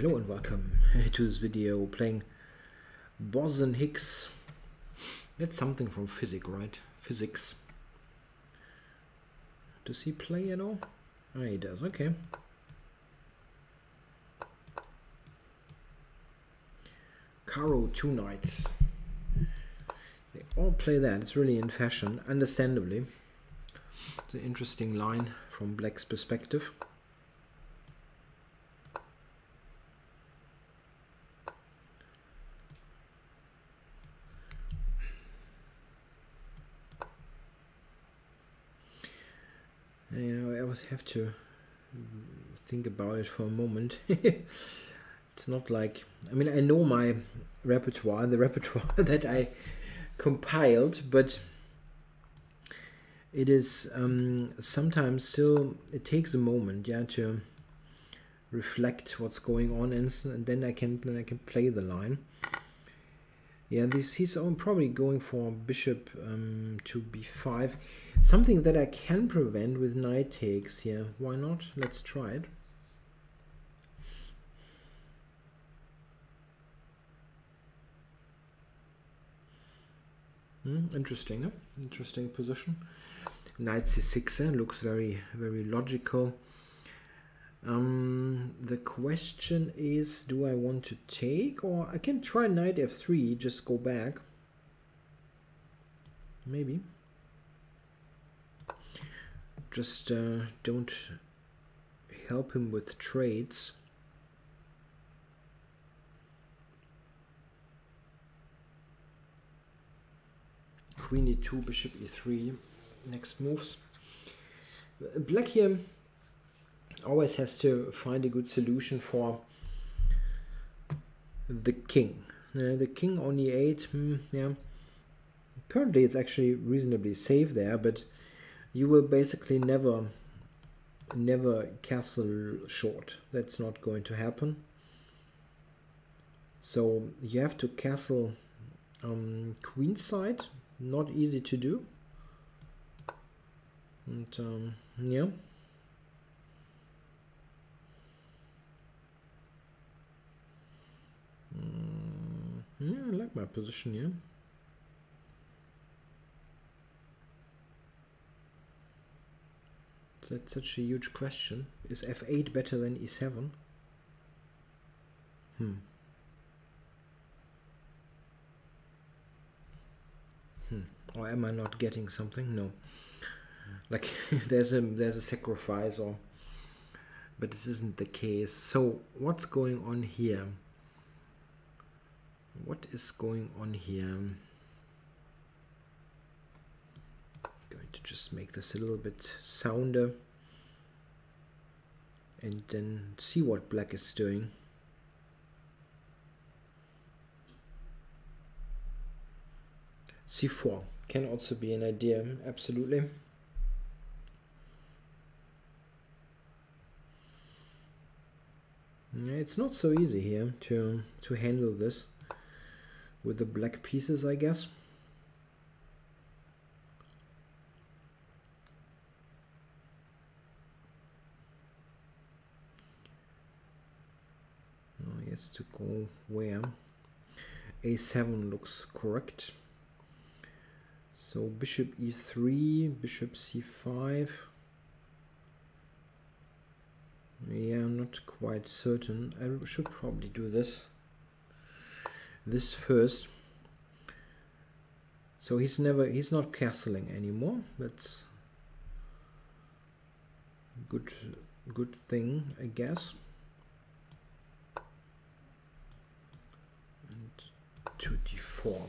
Hello and welcome to this video playing Boson Higgs. That's something from physics, right? Physics. Does he play at all? Ah, he does, okay. Caro two knights. They all play that, it's really in fashion, understandably. It's an interesting line from Black's perspective. Have to think about it for a moment. it's not like I mean I know my repertoire, the repertoire that I compiled, but it is um, sometimes still it takes a moment, yeah, to reflect what's going on, and, and then I can then I can play the line. Yeah, this he's probably going for bishop um, to b5. Something that I can prevent with knight takes here. Why not? Let's try it. Hmm, interesting, huh? interesting position. Knight c6 eh? looks very, very logical. Um, the question is, do I want to take or I can try knight f3, just go back. Maybe. Just uh, don't help him with trades. Queen e2, bishop e3, next moves. Black here always has to find a good solution for the king. Uh, the king on e8, hmm, yeah. Currently it's actually reasonably safe there, but you will basically never never castle short. That's not going to happen. So you have to castle um, queenside. Not easy to do. And um, yeah. Mm, yeah, I like my position here. That's such a huge question. Is f8 better than e7? Hmm. Hmm. Or am I not getting something? No. Like there's a there's a sacrifice or but this isn't the case. So what's going on here? What is going on here? To just make this a little bit sounder and then see what black is doing. c4 can also be an idea, absolutely. It's not so easy here to, to handle this with the black pieces, I guess. Is to go where? A7 looks correct. So bishop e3 bishop c5 yeah I'm not quite certain. I should probably do this. This first. So he's never he's not castling anymore that's good good thing I guess 2d4.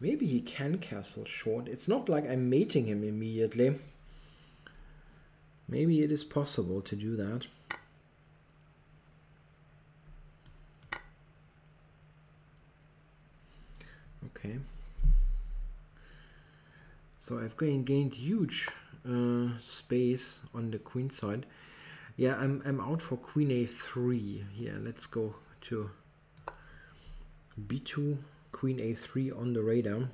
Maybe he can castle short. It's not like I'm mating him immediately. Maybe it is possible to do that. Okay. So I've gained huge uh, space on the queen side. Yeah, I'm, I'm out for queen a3 here. Yeah, let's go to b2, queen a3 on the radar.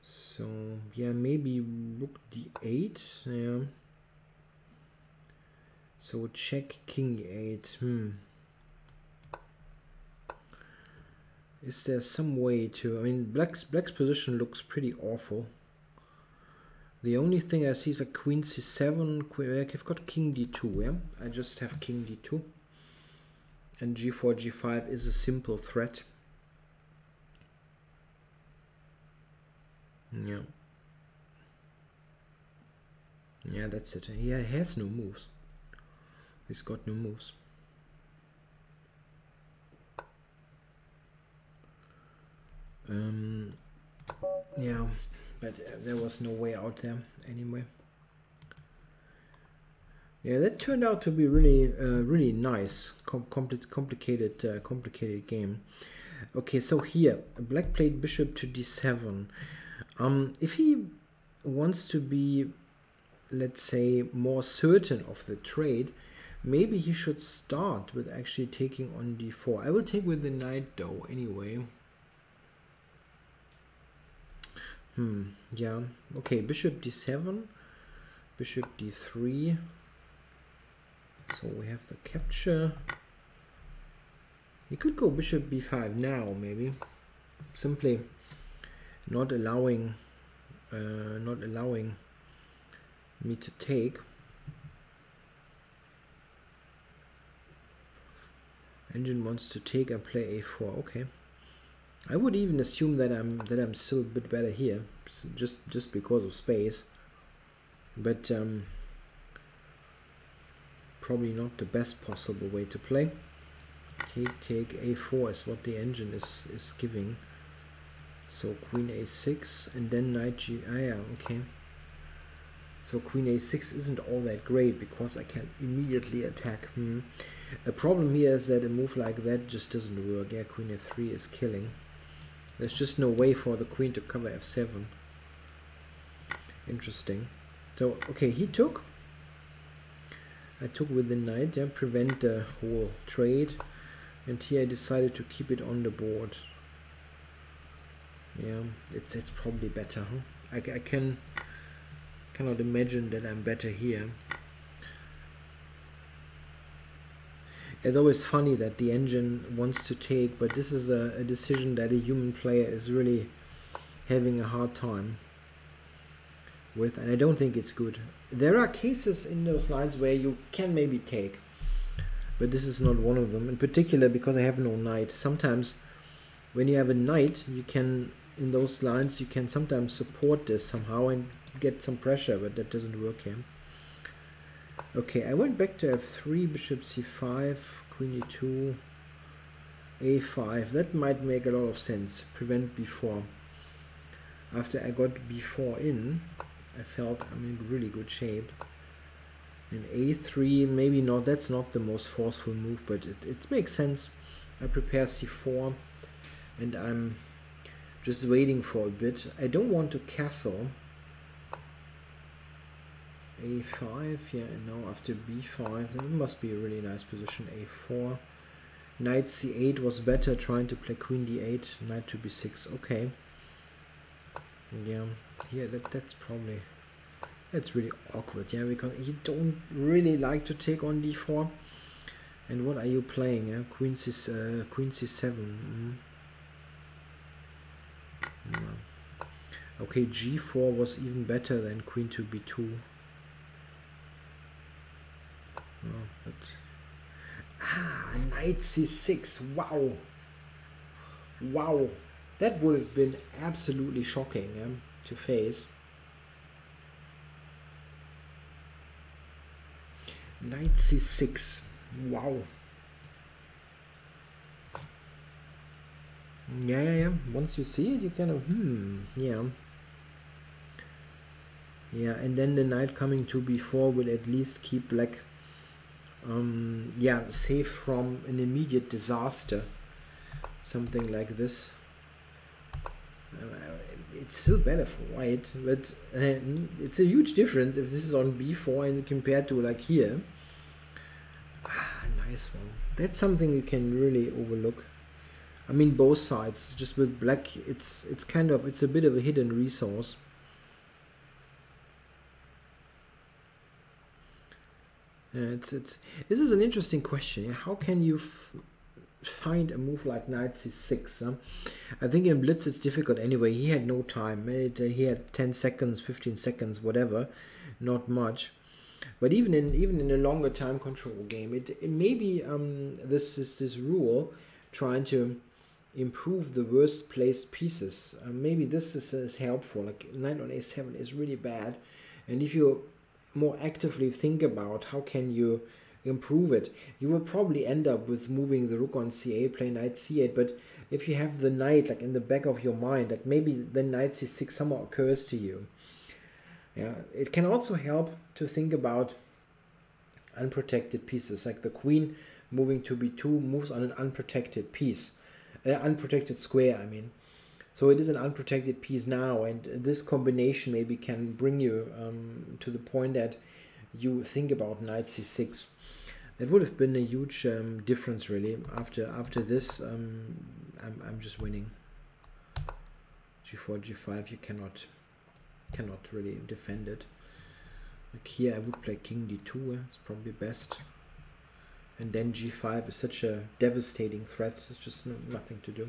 So yeah, maybe rook d8. Yeah. So check king 8. Hmm. Is there some way to? I mean, black's black's position looks pretty awful. The only thing I see is a queen c7. Queen, I've got king d2. Yeah, I just have king d2. And g4 g5 is a simple threat. Yeah. Yeah, that's it. He has no moves. He's got no moves. Um, yeah, but there was no way out there anyway. Yeah, that turned out to be really, uh, really nice, com compli complicated, uh, complicated game. Okay, so here, black played bishop to d7. Um, if he wants to be, let's say, more certain of the trade, maybe he should start with actually taking on d4. I will take with the knight though, anyway. Hmm, yeah. Okay, bishop d7, bishop d3. So we have the capture. He could go bishop b5 now, maybe. Simply not allowing uh, not allowing me to take engine wants to take and play a4 okay I would even assume that I'm that I'm still a bit better here just just because of space but um, probably not the best possible way to play take take a4 is what the engine is is giving so queen a6 and then knight g. Ah, yeah, okay. So queen a6 isn't all that great because I can immediately attack. Hmm. Problem here is that a move like that just doesn't work. Yeah, queen f3 is killing. There's just no way for the queen to cover f7. Interesting. So, okay, he took. I took with the knight, yeah, prevent the whole trade. And here I decided to keep it on the board yeah it's it's probably better huh? I, I can cannot imagine that I'm better here it's always funny that the engine wants to take but this is a, a decision that a human player is really having a hard time with and I don't think it's good. There are cases in those lines where you can maybe take but this is not one of them. In particular because I have no knight sometimes when you have a knight you can in those lines you can sometimes support this somehow and get some pressure but that doesn't work here okay I went back to f3 bishop c5 queen e2 a5 that might make a lot of sense. Prevent b4 after I got b4 in I felt I'm in really good shape. And a3 maybe not. That's not the most forceful move but it, it makes sense. I prepare c4 and I'm just waiting for a bit. I don't want to castle. A5, yeah, and now after b5, that must be a really nice position. a4, knight c8 was better, trying to play queen d8, knight to b6, okay. Yeah, yeah, that, that's probably, that's really awkward, yeah, because you don't really like to take on d4. And what are you playing, yeah? Queen, c, uh, queen c7, mm -hmm. Okay, g4 was even better than queen to b2. 96. Wow. Wow. That would have been absolutely shocking um, to face. 96. Wow. Yeah, yeah, yeah. Once you see it, you kind of, hmm, yeah. Yeah, and then the knight coming to b4 will at least keep black um, yeah, safe from an immediate disaster. Something like this. Uh, it's still better for white, but uh, it's a huge difference if this is on b4 and compared to like here. Ah, nice one. That's something you can really overlook. I mean both sides. Just with black, it's it's kind of it's a bit of a hidden resource. It's, it's, this is an interesting question. How can you find a move like knight c6? Huh? I think in blitz it's difficult anyway. He had no time. It, uh, he had 10 seconds, 15 seconds, whatever. Not much. But even in even in a longer time control game, it, it maybe um, this is this rule trying to improve the worst placed pieces. Uh, maybe this is, is helpful. Like knight on a7 is really bad, and if you more actively think about how can you improve it, you will probably end up with moving the rook on c8, play knight c8. But if you have the knight like in the back of your mind, that maybe the knight c6 somehow occurs to you. Yeah, it can also help to think about unprotected pieces, like the queen moving to b2 moves on an unprotected piece, uh, unprotected square. I mean, so it is an unprotected piece now, and this combination maybe can bring you um, to the point that you think about knight c6. That would have been a huge um, difference, really. After after this, um, I'm I'm just winning. g4, g5. You cannot cannot really defend it. Like here I would play king d2, it's probably best. And then g5 is such a devastating threat, It's just nothing to do.